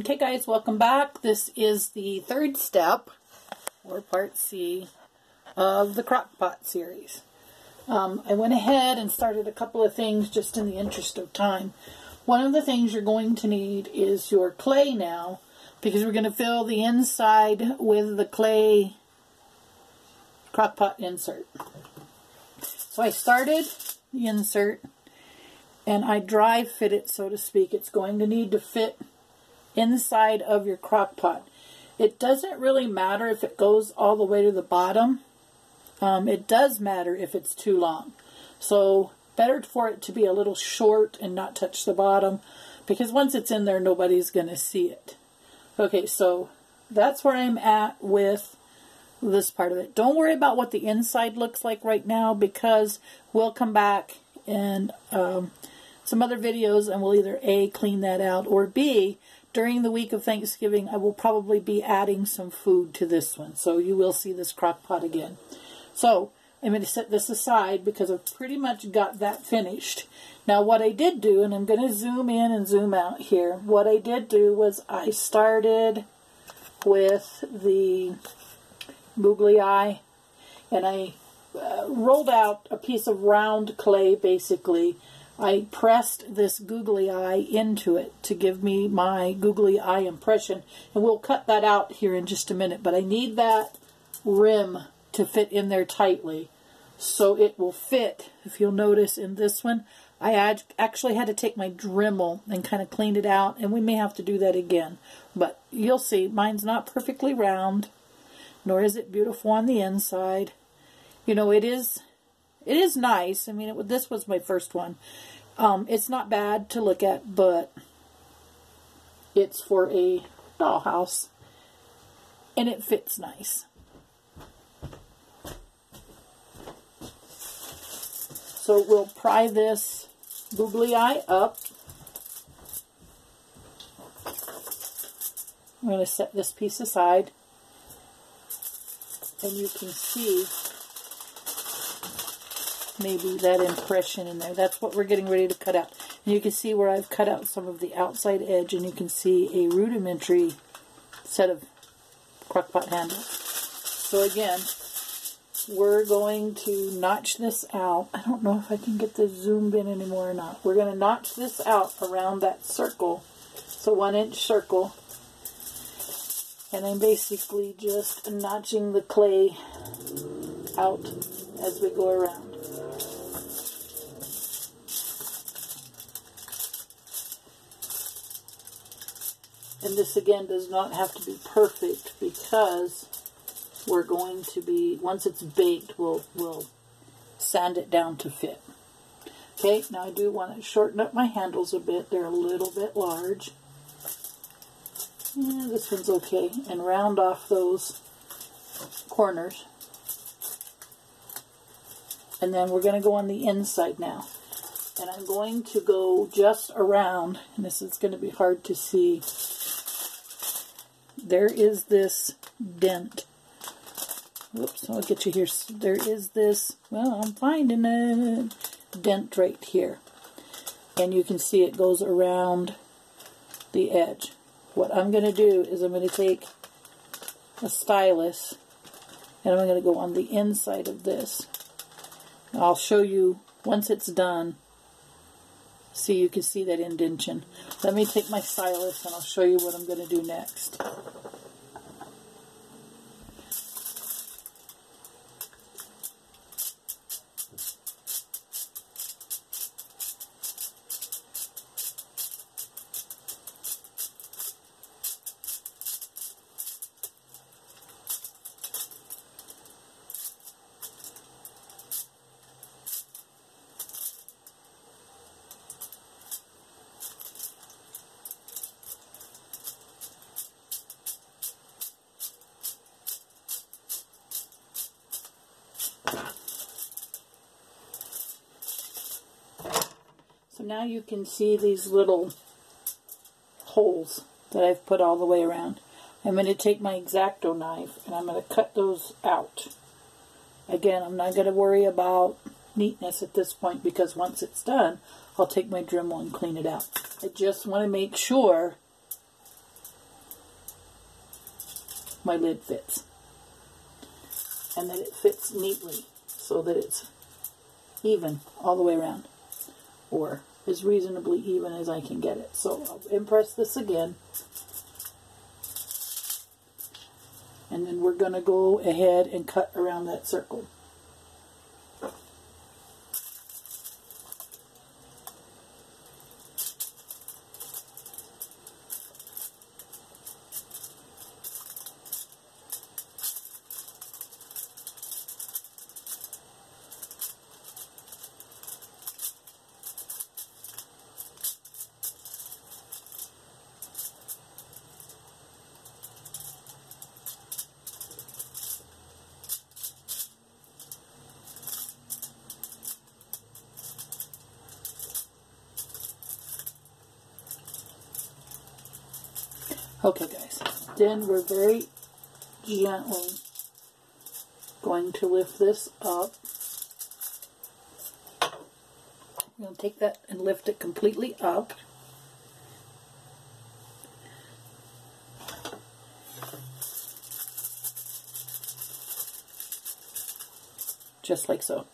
Okay guys, welcome back. This is the third step, or part C, of the Crock-Pot series. Um, I went ahead and started a couple of things just in the interest of time. One of the things you're going to need is your clay now, because we're going to fill the inside with the clay Crock-Pot insert. So I started the insert, and I dry fit it, so to speak. It's going to need to fit inside of your crock pot. It doesn't really matter if it goes all the way to the bottom. Um, it does matter if it's too long. So better for it to be a little short and not touch the bottom because once it's in there, nobody's going to see it. Okay, so that's where I'm at with this part of it. Don't worry about what the inside looks like right now because we'll come back and um, some other videos and we'll either A, clean that out, or B, during the week of Thanksgiving, I will probably be adding some food to this one. So you will see this crock pot again. So I'm going to set this aside because I've pretty much got that finished. Now what I did do, and I'm going to zoom in and zoom out here, what I did do was I started with the googly eye and I uh, rolled out a piece of round clay basically I pressed this googly eye into it to give me my googly eye impression. And we'll cut that out here in just a minute. But I need that rim to fit in there tightly. So it will fit, if you'll notice in this one, I actually had to take my Dremel and kind of clean it out. And we may have to do that again. But you'll see, mine's not perfectly round. Nor is it beautiful on the inside. You know, it is it is nice. I mean, it, this was my first one. Um, it's not bad to look at, but it's for a dollhouse, and it fits nice. So we'll pry this googly eye up. I'm going to set this piece aside, and you can see maybe that impression in there. That's what we're getting ready to cut out. And you can see where I've cut out some of the outside edge and you can see a rudimentary set of crockpot handles. So again, we're going to notch this out. I don't know if I can get this zoomed in anymore or not. We're going to notch this out around that circle. It's a one inch circle. And I'm basically just notching the clay out as we go around. And this again does not have to be perfect because we're going to be, once it's baked, we'll, we'll sand it down to fit. Okay, now I do want to shorten up my handles a bit. They're a little bit large. Yeah, this one's okay. And round off those corners. And then we're going to go on the inside now. And I'm going to go just around, and this is going to be hard to see there is this dent. Whoops, I'll get you here. There is this, well, I'm finding a dent right here. And you can see it goes around the edge. What I'm going to do is I'm going to take a stylus and I'm going to go on the inside of this. I'll show you once it's done. See, you can see that indentation. Let me take my stylus and I'll show you what I'm going to do next. Now you can see these little holes that I've put all the way around. I'm going to take my X-Acto knife and I'm going to cut those out. Again, I'm not going to worry about neatness at this point because once it's done, I'll take my Dremel and clean it out. I just want to make sure my lid fits. And that it fits neatly so that it's even all the way around. Or as reasonably even as I can get it. So I'll impress this again. And then we're going to go ahead and cut around that circle. Okay, guys. Then we're very gently going to lift this up. I'm going to take that and lift it completely up. Just like so.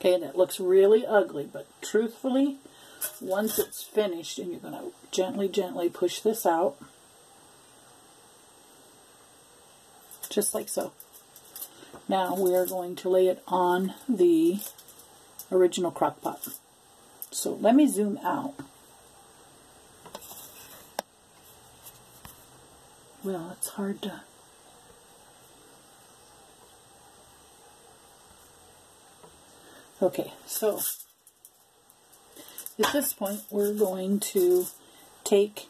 Okay, and it looks really ugly, but truthfully, once it's finished, and you're going to gently, gently push this out, just like so. Now we are going to lay it on the original crock pot. So let me zoom out. Well, it's hard to... Okay, so at this point, we're going to take,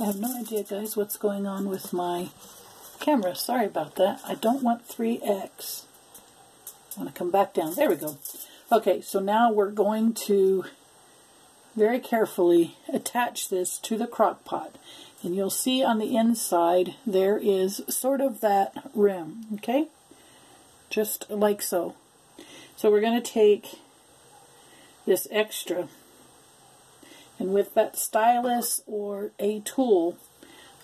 I have no idea, guys, what's going on with my camera. Sorry about that. I don't want 3X. I want to come back down. There we go. Okay, so now we're going to very carefully attach this to the crock pot. And you'll see on the inside there is sort of that rim, okay? Just like so. So we're going to take this extra. And with that stylus or a tool,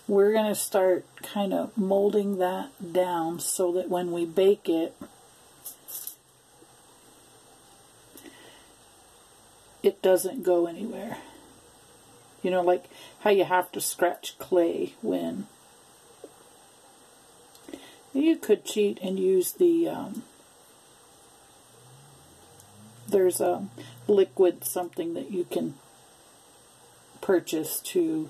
we're going to start kind of molding that down so that when we bake it, it doesn't go anywhere. You know, like how you have to scratch clay when you could cheat and use the um, there's a liquid something that you can purchase to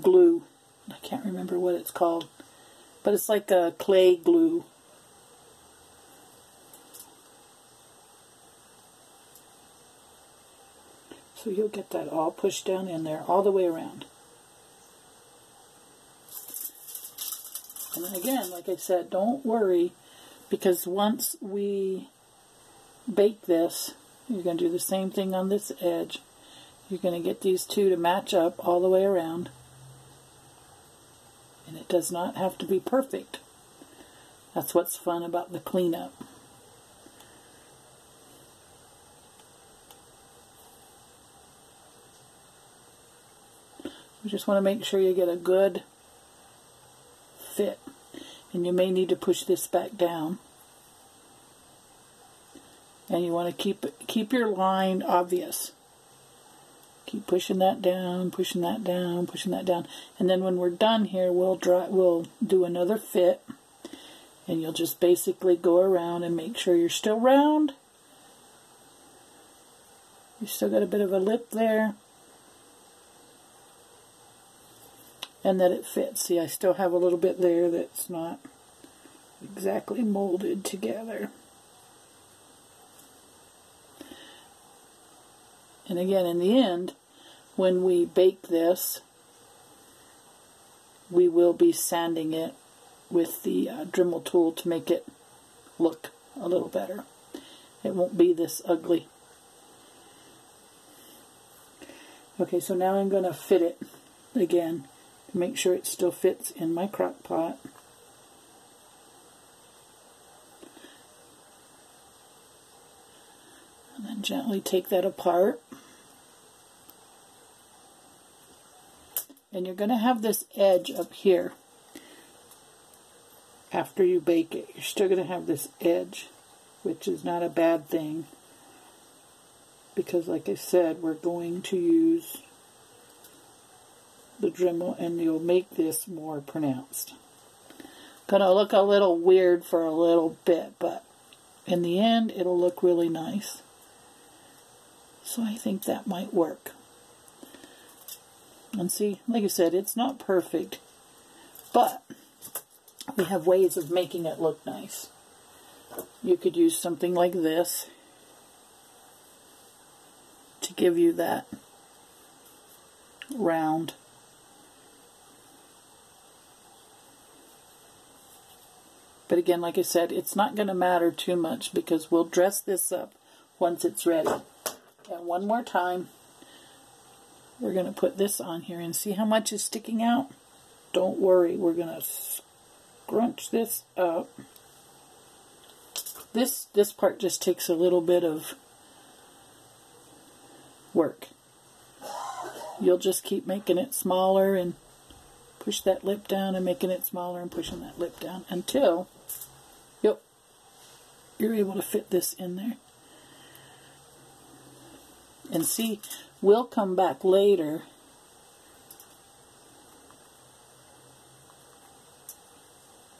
glue. I can't remember what it's called, but it's like a clay glue. So you'll get that all pushed down in there all the way around. And then again, like I said, don't worry because once we bake this, you're going to do the same thing on this edge. You're going to get these two to match up all the way around. And it does not have to be perfect. That's what's fun about the cleanup. You just want to make sure you get a good fit. And you may need to push this back down and you want to keep keep your line obvious. Keep pushing that down, pushing that down, pushing that down, and then when we're done here, we'll draw, we'll do another fit, and you'll just basically go around and make sure you're still round. You still got a bit of a lip there. And that it fits. See, I still have a little bit there that's not exactly molded together. And again, in the end, when we bake this, we will be sanding it with the uh, Dremel tool to make it look a little better. It won't be this ugly. Okay, so now I'm going to fit it again to make sure it still fits in my crock pot. And then gently take that apart. And you're going to have this edge up here after you bake it. You're still going to have this edge, which is not a bad thing. Because like I said, we're going to use the Dremel and you'll make this more pronounced. Gonna look a little weird for a little bit, but in the end, it'll look really nice. So I think that might work. And see, like I said, it's not perfect, but we have ways of making it look nice. You could use something like this to give you that round But again, like I said, it's not going to matter too much because we'll dress this up once it's ready. And one more time, we're going to put this on here and see how much is sticking out. Don't worry, we're going to scrunch this up. This, this part just takes a little bit of work. You'll just keep making it smaller and push that lip down and making it smaller and pushing that lip down until. You're able to fit this in there. And see, we'll come back later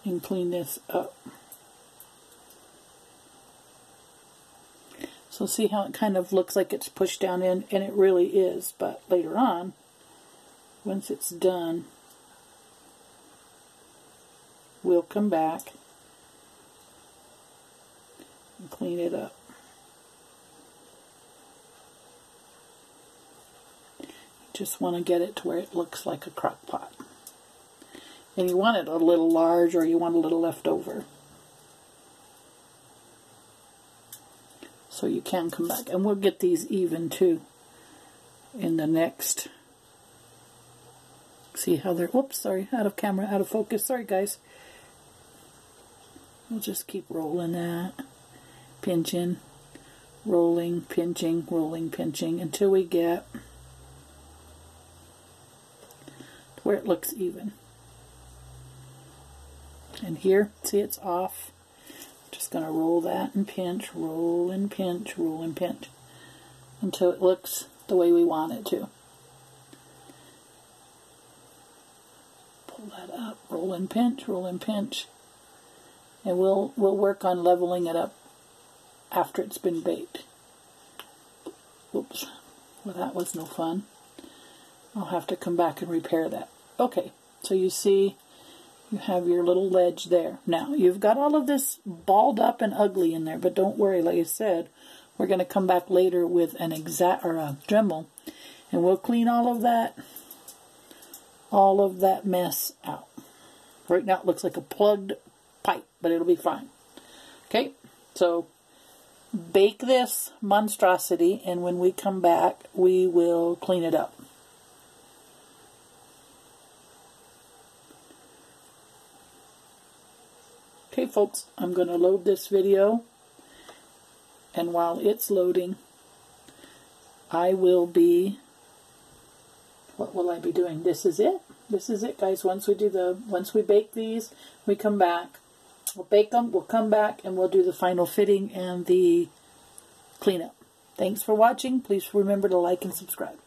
and clean this up. So see how it kind of looks like it's pushed down in, and it really is, but later on, once it's done, we'll come back and clean it up. Just want to get it to where it looks like a crock pot. And you want it a little large or you want a little left over. So you can come back. And we'll get these even too in the next. See how they're, whoops, sorry, out of camera, out of focus. Sorry, guys. We'll just keep rolling that pinching, rolling, pinching, rolling, pinching until we get where it looks even. And here, see it's off. Just going to roll that and pinch, roll and pinch, roll and pinch until it looks the way we want it to. Pull that up, roll and pinch, roll and pinch. And we'll we'll work on leveling it up after it's been baked. Oops, well that was no fun. I'll have to come back and repair that. Okay, so you see you have your little ledge there. Now, you've got all of this balled up and ugly in there, but don't worry, like I said, we're going to come back later with an X-Acto or a Dremel, and we'll clean all of that, all of that mess out. Right now it looks like a plugged pipe, but it'll be fine. Okay, so bake this monstrosity, and when we come back, we will clean it up. Okay, folks, I'm going to load this video, and while it's loading, I will be, what will I be doing? This is it. This is it, guys. Once we do the, once we bake these, we come back, We'll bake them, we'll come back, and we'll do the final fitting and the cleanup. Thanks for watching. Please remember to like and subscribe.